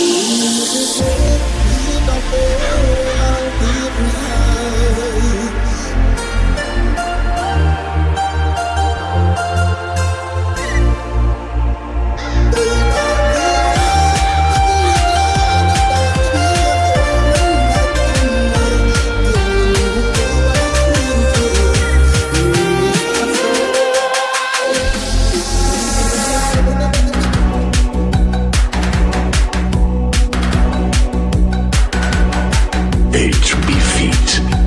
Music be feet.